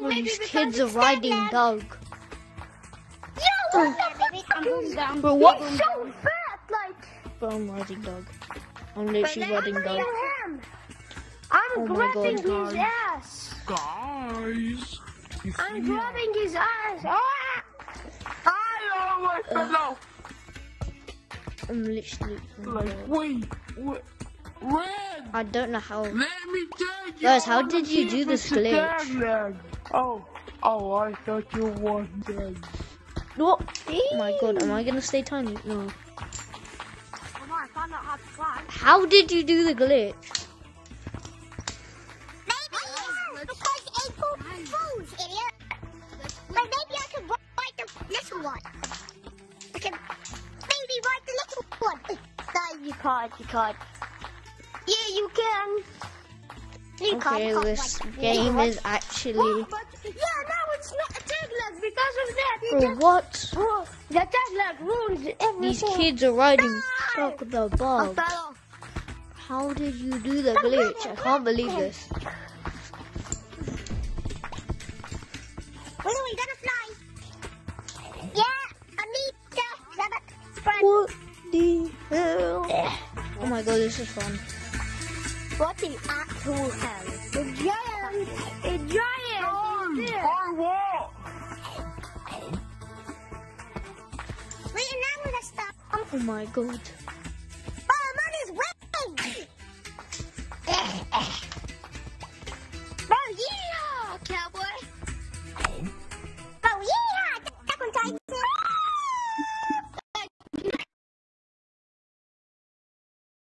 Well, maybe these kids are riding Stagland. dog. Yo, what the I'm down. Bro, what? He's so fat, like. Bro, I'm riding dog. I'm literally riding dog. I'm Oh grabbing God. his ass. Guys, I'm see grabbing his ass. Ah! I always below. I'm literally. Like, wait, wait, Red. I don't know how. Let me tell you. Guys, how I wanna did you do if this glitch? tagline. Oh, oh, I thought you wanted. What? Oh my god, am I gonna stay tiny? No. Come on, I found out how to fly. How did you do the glitch? Maybe because April Fool's, idiot. But maybe I can write the little one. I can maybe write the little one. No, you can't. You can't. Yeah, you can. You. Okay, this the game is actually. But yeah, now it's not a tag lag because of that. Bro, just- what? Oh, the tag lag ruins everything. These kids are riding dog the bug. How did you do the glitch? I can't believe this. Wait, we gotta fly. Yeah, I need grab What the hell? Oh my god, this is fun. What the actual hell? The giant! A giant! is there. I walk. Wait, and now we're gonna stop. Oh my god.